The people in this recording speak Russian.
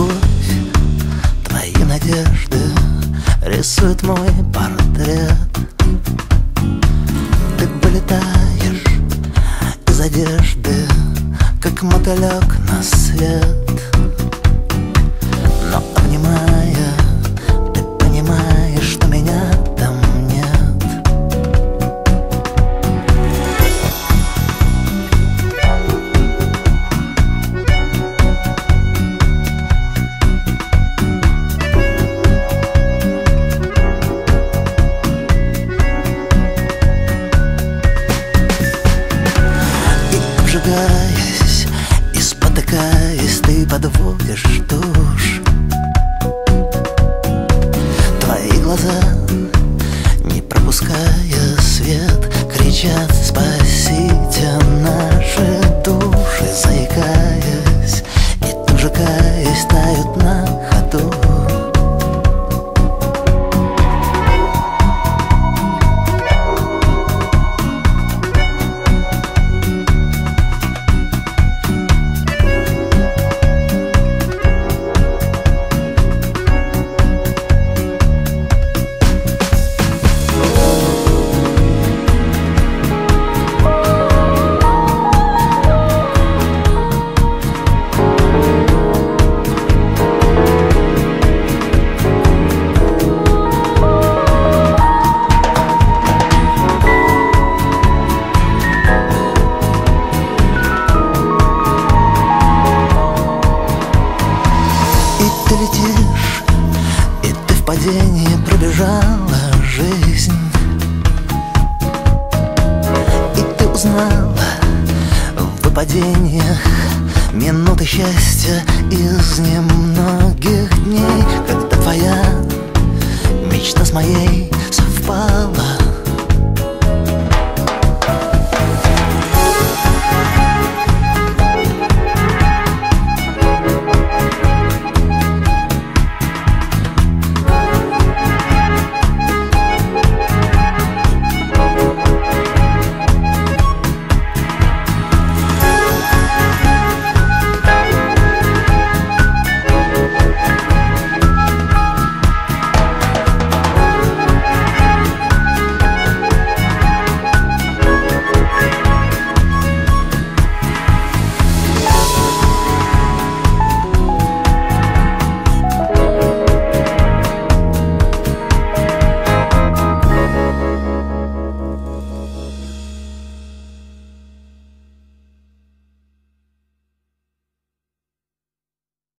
Любовь, твои надежды Рисует мой портрет. Ты вылетаешь из одежды Как мотылек на свет. Но обнимая, Ты подводишь тушь. Твои глаза, не пропуская свет Кричат летишь, и ты в падении пробежала жизнь. И ты узнала в выпадениях Минуты счастья из немногих дней Когда твоя мечта с моей совпала